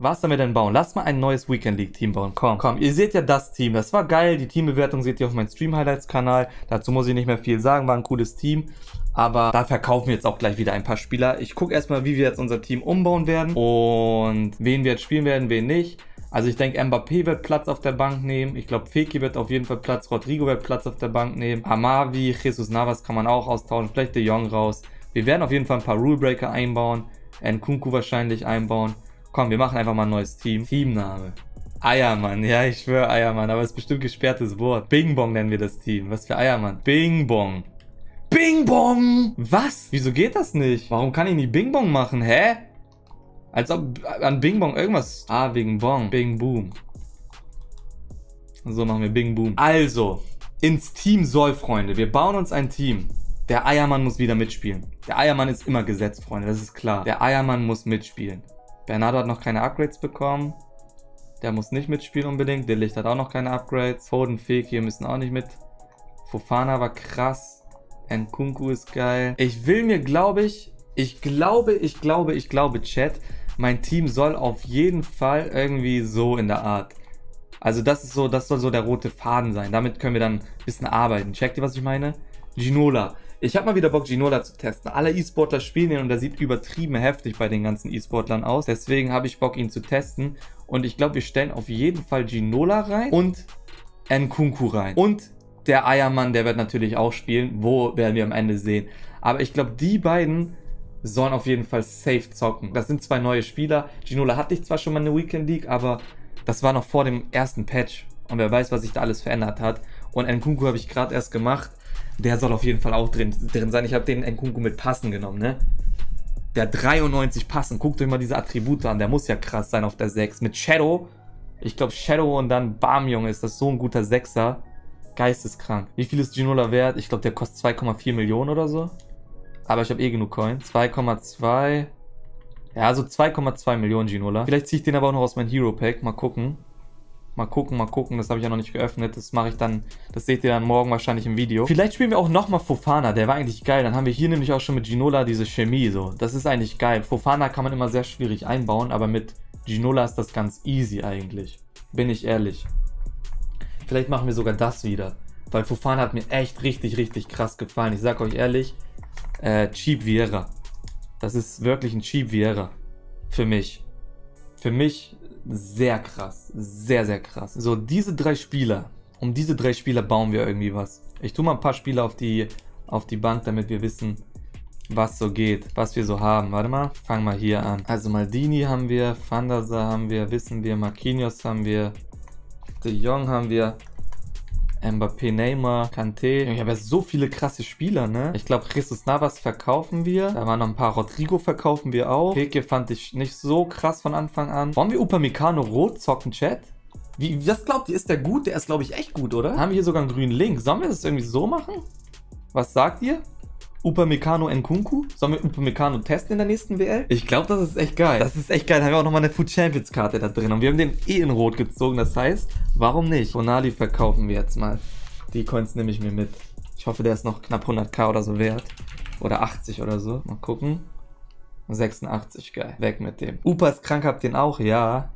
Was sollen wir denn bauen? Lass mal ein neues Weekend League Team bauen. Komm, komm. Ihr seht ja das Team. Das war geil. Die Teambewertung seht ihr auf meinem Stream Highlights Kanal. Dazu muss ich nicht mehr viel sagen. War ein cooles Team. Aber da verkaufen wir jetzt auch gleich wieder ein paar Spieler. Ich gucke erstmal, wie wir jetzt unser Team umbauen werden. Und wen wir jetzt spielen werden, wen nicht. Also ich denke, Mbappé wird Platz auf der Bank nehmen. Ich glaube, Feki wird auf jeden Fall Platz. Rodrigo wird Platz auf der Bank nehmen. Amavi, Jesus Navas kann man auch austauschen. Vielleicht De Jong raus. Wir werden auf jeden Fall ein paar Rulebreaker einbauen. Nkunku wahrscheinlich einbauen. Komm, wir machen einfach mal ein neues Team. Teamname. Eiermann, ja, ich schwöre Eiermann, aber es ist bestimmt gesperrtes Wort. Bing Bong nennen wir das Team. Was für Eiermann? Bing Bong. Bing Bong! Was? Wieso geht das nicht? Warum kann ich nicht Bing Bong machen? Hä? Als ob an Bing Bong irgendwas... Ah, wegen Bong. Bing Boom. So machen wir Bing Boom. Also, ins Team soll, Freunde. Wir bauen uns ein Team. Der Eiermann muss wieder mitspielen. Der Eiermann ist immer gesetzt, Freunde. Das ist klar. Der Eiermann muss mitspielen. Bernardo hat noch keine Upgrades bekommen. Der muss nicht mitspielen unbedingt. Der Licht hat auch noch keine Upgrades. Foden, Fekir müssen auch nicht mit. Fofana war krass. Nkunku ist geil. Ich will mir, glaube ich, ich glaube, ich glaube, ich glaube, Chat, mein Team soll auf jeden Fall irgendwie so in der Art. Also das ist so, das soll so der rote Faden sein. Damit können wir dann ein bisschen arbeiten. Checkt ihr, was ich meine? Ginola. Ich habe mal wieder Bock, Ginola zu testen. Alle E-Sportler spielen ihn und der sieht übertrieben heftig bei den ganzen E-Sportlern aus. Deswegen habe ich Bock, ihn zu testen. Und ich glaube, wir stellen auf jeden Fall Ginola rein und Nkunku rein. Und der Eiermann, der wird natürlich auch spielen. Wo werden wir am Ende sehen. Aber ich glaube, die beiden sollen auf jeden Fall safe zocken. Das sind zwei neue Spieler. Ginola hatte ich zwar schon mal eine Weekend League, aber das war noch vor dem ersten Patch. Und wer weiß, was sich da alles verändert hat. Und Nkunku habe ich gerade erst gemacht der soll auf jeden Fall auch drin, drin sein. Ich habe den Nkunku mit Passen genommen, ne? Der 93 Passen. Guckt euch mal diese Attribute an. Der muss ja krass sein auf der 6. Mit Shadow. Ich glaube Shadow und dann Bam, Junge, ist das so ein guter Sechser. Geisteskrank. Wie viel ist Ginola wert? Ich glaube, der kostet 2,4 Millionen oder so. Aber ich habe eh genug Coins. 2,2. Ja, so 2,2 Millionen Ginola. Vielleicht ziehe ich den aber auch noch aus meinem Hero Pack. Mal gucken. Mal gucken, mal gucken. Das habe ich ja noch nicht geöffnet. Das mache ich dann, das seht ihr dann morgen wahrscheinlich im Video. Vielleicht spielen wir auch nochmal Fofana. Der war eigentlich geil. Dann haben wir hier nämlich auch schon mit Ginola diese Chemie so. Das ist eigentlich geil. Fofana kann man immer sehr schwierig einbauen, aber mit Ginola ist das ganz easy eigentlich. Bin ich ehrlich. Vielleicht machen wir sogar das wieder. Weil Fofana hat mir echt richtig, richtig krass gefallen. Ich sag euch ehrlich, äh, Cheap Vieira. Das ist wirklich ein Cheap Vieira. Für mich. Für mich sehr krass. Sehr, sehr krass. So, diese drei Spieler. Um diese drei Spieler bauen wir irgendwie was. Ich tue mal ein paar Spieler auf die, auf die Bank, damit wir wissen, was so geht, was wir so haben. Warte mal, fangen wir hier an. Also Maldini haben wir, Sar haben wir, wissen wir, Marquinhos haben wir, De Jong haben wir, Mbappé, Neymar, Kanté. Ich habe ja so viele krasse Spieler, ne? Ich glaube, Jesus Navas verkaufen wir. Da waren noch ein paar. Rodrigo verkaufen wir auch. Peke fand ich nicht so krass von Anfang an. Wollen wir Upamecano rot zocken, Chat? Wie, was glaubt ihr? Ist der gut? Der ist, glaube ich, echt gut, oder? Haben wir hier sogar einen grünen Link. Sollen wir das irgendwie so machen? Was sagt ihr? Upamecano Nkunku? Sollen wir Upamecano testen in der nächsten WL? Ich glaube, das ist echt geil. Das ist echt geil. Da haben wir auch nochmal eine Food Champions Karte da drin. Und wir haben den eh in Rot gezogen. Das heißt, warum nicht? Bonali verkaufen wir jetzt mal. Die Coins nehme ich mir mit. Ich hoffe, der ist noch knapp 100k oder so wert. Oder 80 oder so. Mal gucken. 86, geil. Weg mit dem. Upa ist krank, habt ihr den auch? Ja.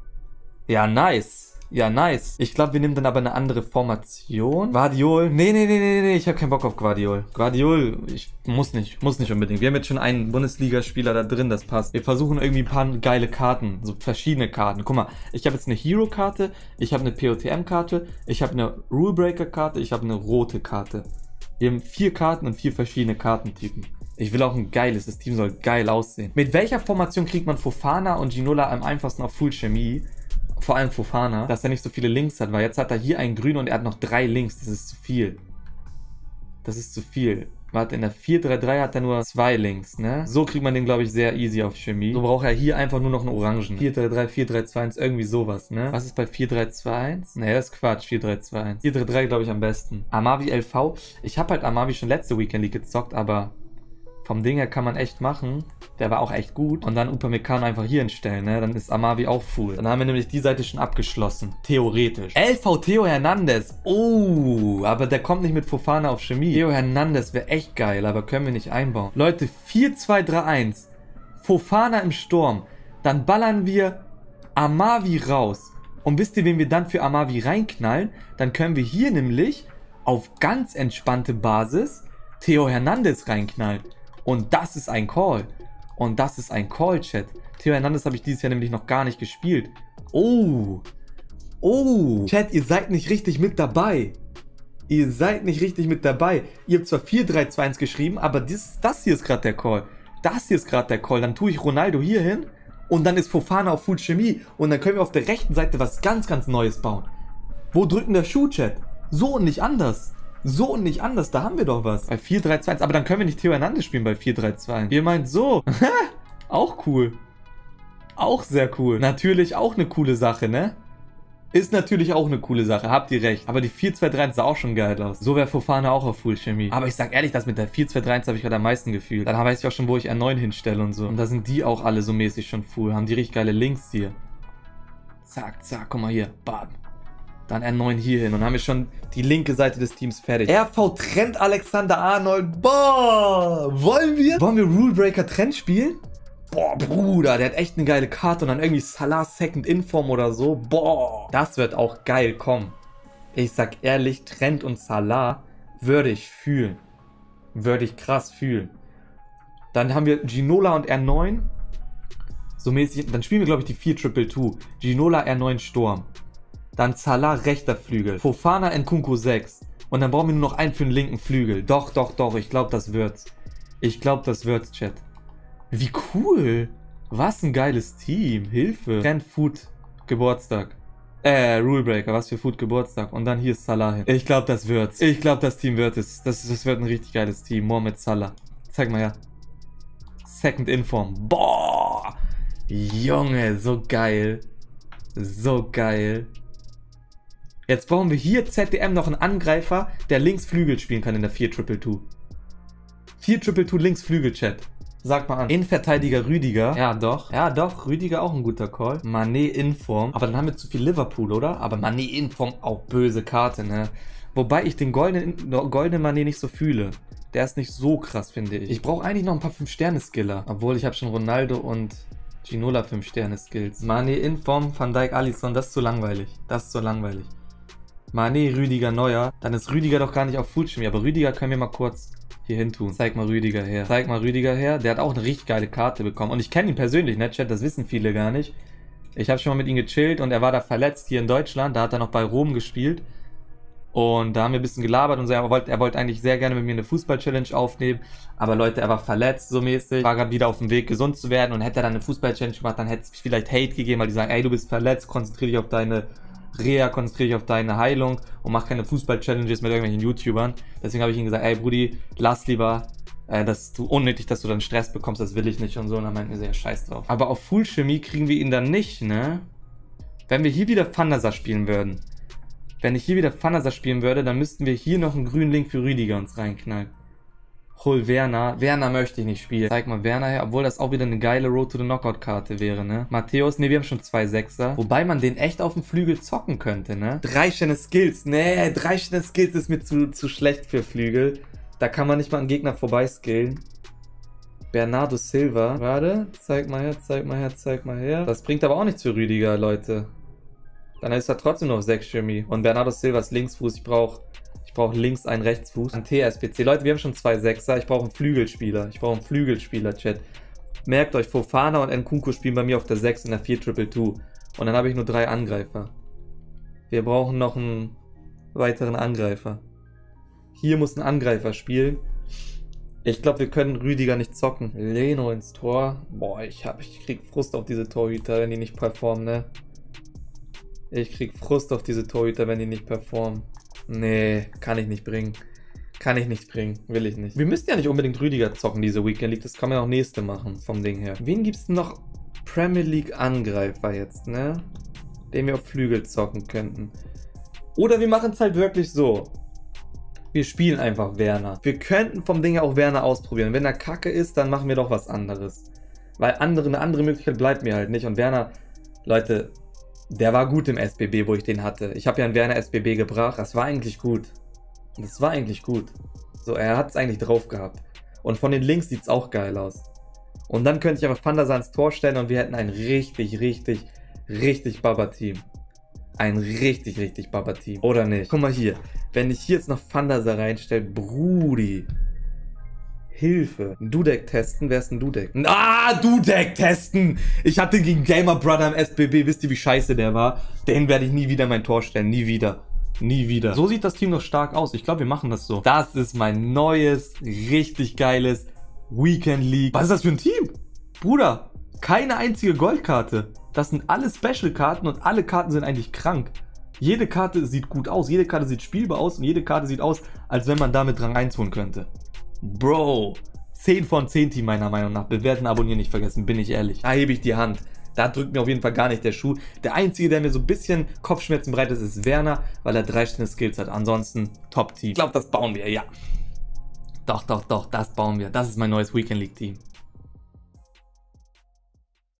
Ja, nice. Ja, nice. Ich glaube, wir nehmen dann aber eine andere Formation. Guardiol. Nee, nee, nee, nee, nee. Ich habe keinen Bock auf Guardiol. Guardiol, ich muss nicht. Muss nicht unbedingt. Wir haben jetzt schon einen Bundesligaspieler da drin, das passt. Wir versuchen irgendwie ein paar geile Karten. So verschiedene Karten. Guck mal, ich habe jetzt eine Hero-Karte. Ich habe eine POTM-Karte. Ich habe eine Rulebreaker-Karte. Ich habe eine rote Karte. Wir haben vier Karten und vier verschiedene Kartentypen. Ich will auch ein geiles, das Team soll geil aussehen. Mit welcher Formation kriegt man Fofana und Ginola am einfachsten auf Full Chemie? Vor allem Fofana, dass er nicht so viele Links hat, weil jetzt hat er hier einen grün und er hat noch drei Links. Das ist zu viel. Das ist zu viel. Warte, in der 4-3-3 hat er nur zwei Links, ne? So kriegt man den, glaube ich, sehr easy auf Chemie. So braucht er hier einfach nur noch einen Orangen. 4-3-3, 4-3-2-1, irgendwie sowas, ne? Was ist bei 4-3-2-1? Ne, das ist Quatsch, 4-3-2-1. 4-3-3, glaube ich, am besten. Amavi LV. Ich habe halt Amavi schon letzte Weekend League gezockt, aber vom Ding her kann man echt machen. Der war auch echt gut. Und dann Upamecano einfach hier hinstellen, ne? Dann ist Amavi auch full. Dann haben wir nämlich die Seite schon abgeschlossen. Theoretisch. LV Theo Hernandez. Oh, aber der kommt nicht mit Fofana auf Chemie. Theo Hernandez wäre echt geil, aber können wir nicht einbauen. Leute, 4-2-3-1. Fofana im Sturm. Dann ballern wir Amavi raus. Und wisst ihr, wen wir dann für Amavi reinknallen? Dann können wir hier nämlich auf ganz entspannte Basis Theo Hernandez reinknallen. Und das ist ein Call. Und das ist ein Call-Chat. Theo Hernandez habe ich dieses Jahr nämlich noch gar nicht gespielt. Oh. Oh. Chat, ihr seid nicht richtig mit dabei. Ihr seid nicht richtig mit dabei. Ihr habt zwar 4-3-2-1 geschrieben, aber das, das hier ist gerade der Call. Das hier ist gerade der Call. Dann tue ich Ronaldo hier hin und dann ist Fofana auf Full Chemie und dann können wir auf der rechten Seite was ganz, ganz Neues bauen. Wo drücken der Schuh-Chat? So und nicht anders. So und nicht anders, da haben wir doch was. Bei 4-3-2-1, aber dann können wir nicht Theo Hernandez spielen bei 4-3-2. Ihr meint so. auch cool. Auch sehr cool. Natürlich auch eine coole Sache, ne? Ist natürlich auch eine coole Sache, habt ihr recht. Aber die 4-2-3-1 sah auch schon geil aus. So wäre Fofana auch auf Full Chemie. Aber ich sag ehrlich, das mit der 4-2-3-1 habe ich gerade am meisten gefühlt. Dann weiß ich auch schon, wo ich R9 hinstelle und so. Und da sind die auch alle so mäßig schon full. Haben die richtig geile Links hier. Zack, zack, guck mal hier. Bam. Dann R9 hier hin. Und haben wir schon die linke Seite des Teams fertig. RV Trent Alexander Arnold. Boah! Wollen wir? Wollen wir Rulebreaker Trent spielen? Boah, Bruder, der hat echt eine geile Karte und dann irgendwie Salah Second Inform oder so. Boah, das wird auch geil kommen. Ich sag ehrlich, Trent und Salah würde ich fühlen. Würde ich krass fühlen. Dann haben wir Ginola und R9. So mäßig, dann spielen wir, glaube ich, die 4 Triple 2. Ginola R9 Sturm. Dann Salah rechter Flügel. Fofana Nkunku 6. Und dann brauchen wir nur noch einen für den linken Flügel. Doch, doch, doch. Ich glaube, das wird's. Ich glaube, das wird's, Chat. Wie cool. Was ein geiles Team. Hilfe. Trend Food Geburtstag. Äh, Rulebreaker, was für Food Geburtstag. Und dann hier ist Salah hin. Ich glaube, das wird's. Ich glaube, das Team wird es. Das, das wird ein richtig geiles Team. Mohamed Salah. Zeig mal her. Second Inform. Boah. Junge, so geil. So geil. Jetzt brauchen wir hier ZDM noch einen Angreifer, der links Flügel spielen kann in der 4-Triple-2. 4-Triple-2 links Flügel, Chat. Sag mal an. Innenverteidiger Rüdiger. Ja, doch. Ja, doch. Rüdiger auch ein guter Call. Manet Inform. Aber dann haben wir zu viel Liverpool, oder? Aber Manet Inform auch böse Karte, ne? Wobei ich den goldenen, goldenen Manet nicht so fühle. Der ist nicht so krass, finde ich. Ich brauche eigentlich noch ein paar 5-Sterne-Skiller. Obwohl, ich habe schon Ronaldo und Ginola 5-Sterne-Skills. Manet Inform, Van Dijk, Alisson, das ist zu langweilig. Das ist zu langweilig. Mané, Rüdiger, Neuer. Dann ist Rüdiger doch gar nicht auf Fullschirm. Aber Rüdiger können wir mal kurz hier hin tun. Zeig mal Rüdiger her. Zeig mal Rüdiger her. Der hat auch eine richtig geile Karte bekommen. Und ich kenne ihn persönlich, ne, Chat? Das wissen viele gar nicht. Ich habe schon mal mit ihm gechillt und er war da verletzt hier in Deutschland. Da hat er noch bei Rom gespielt. Und da haben wir ein bisschen gelabert und so. Er wollte, er wollte eigentlich sehr gerne mit mir eine Fußball-Challenge aufnehmen. Aber Leute, er war verletzt so mäßig. War gerade wieder auf dem Weg, gesund zu werden. Und hätte er dann eine Fußball-Challenge gemacht, dann hätte es vielleicht Hate gegeben, weil die sagen, ey, du bist verletzt, konzentriere dich auf deine Rea, konzentriere dich auf deine Heilung und mach keine Fußball-Challenges mit irgendwelchen YouTubern. Deswegen habe ich ihm gesagt, ey Brudi, lass lieber, äh, dass du unnötig, dass du dann Stress bekommst, das will ich nicht und so. Und dann meinten wir sehr scheiß drauf. Aber auf Full Chemie kriegen wir ihn dann nicht, ne? Wenn wir hier wieder Thundersa spielen würden, wenn ich hier wieder Thundersa spielen würde, dann müssten wir hier noch einen grünen Link für Rüdiger uns reinknallen. Hol Werner. Werner möchte ich nicht spielen. Zeig mal Werner her, obwohl das auch wieder eine geile Road to the Knockout Karte wäre, ne? Matthäus, ne, wir haben schon zwei Sechser. Wobei man den echt auf dem Flügel zocken könnte, ne? Drei Sterne Skills. Nee, drei Sterne Skills ist mir zu, zu schlecht für Flügel. Da kann man nicht mal einen Gegner vorbeiskillen. Bernardo Silva. Warte, zeig mal her, zeig mal her, zeig mal her. Das bringt aber auch nichts für Rüdiger, Leute. Dann ist er trotzdem noch 6 Chemie. Und Bernardo Silva ist Linksfuß. Ich brauche ich brauche links einen Rechtsfuß. Ein TSPC. Leute, wir haben schon zwei Sechser. Ich brauche einen Flügelspieler. Ich brauche einen Flügelspieler, Chat. Merkt euch, Fofana und Nkunku spielen bei mir auf der 6 in der 4 Triple 2. Und dann habe ich nur drei Angreifer. Wir brauchen noch einen weiteren Angreifer. Hier muss ein Angreifer spielen. Ich glaube, wir können Rüdiger nicht zocken. Leno ins Tor. Boah, ich, hab, ich krieg Frust auf diese Torhüter, wenn die nicht performen, ne? Ich krieg Frust auf diese Torhüter, wenn die nicht performen. Nee, kann ich nicht bringen. Kann ich nicht bringen. Will ich nicht. Wir müssen ja nicht unbedingt Rüdiger zocken, diese Weekend League. Das kann man auch nächste machen, vom Ding her. Wen gibt's denn noch Premier League Angreifer jetzt, ne? Den wir auf Flügel zocken könnten. Oder wir machen es halt wirklich so. Wir spielen einfach Werner. Wir könnten vom Ding her auch Werner ausprobieren. Wenn er kacke ist, dann machen wir doch was anderes. Weil andere, eine andere Möglichkeit bleibt mir halt nicht. Und Werner, Leute, der war gut im SBB, wo ich den hatte. Ich habe ja einen Werner SBB gebracht. Das war eigentlich gut. Das war eigentlich gut. So, er hat es eigentlich drauf gehabt. Und von den Links sieht es auch geil aus. Und dann könnte ich einfach Panda ans Tor stellen und wir hätten ein richtig, richtig, richtig Baba-Team. Ein richtig, richtig Baba-Team. Oder nicht? Guck mal hier. Wenn ich hier jetzt noch Thunderser reinstelle, Brudi. Hilfe. Dudek testen, wer ist ein Dudek? Ah, Dudek testen! Ich hatte gegen Gamer Brother im SBB, wisst ihr, wie scheiße der war? Den werde ich nie wieder mein Tor stellen, nie wieder. Nie wieder. So sieht das Team noch stark aus. Ich glaube, wir machen das so. Das ist mein neues, richtig geiles Weekend League. Was ist das für ein Team? Bruder, keine einzige Goldkarte. Das sind alle Special-Karten und alle Karten sind eigentlich krank. Jede Karte sieht gut aus, jede Karte sieht spielbar aus und jede Karte sieht aus, als wenn man damit Rang 1 holen könnte. Bro, 10 von 10 Team meiner Meinung nach. Bewerten, abonnieren nicht vergessen, bin ich ehrlich. Da hebe ich die Hand. Da drückt mir auf jeden Fall gar nicht der Schuh. Der einzige, der mir so ein bisschen Kopfschmerzen bereitet, ist Werner, weil er drei Sterne Skills hat. Ansonsten Top-Team. Ich glaube, das bauen wir, ja. Doch, doch, doch, das bauen wir. Das ist mein neues Weekend League Team.